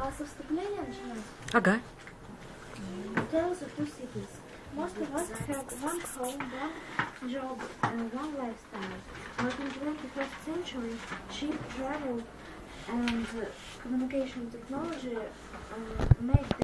А со вступления начинать? Ага. Tell us two cities. Most of us have one home, one job, and one lifestyle. But in the 21st century, cheap travel and communication technology uh, made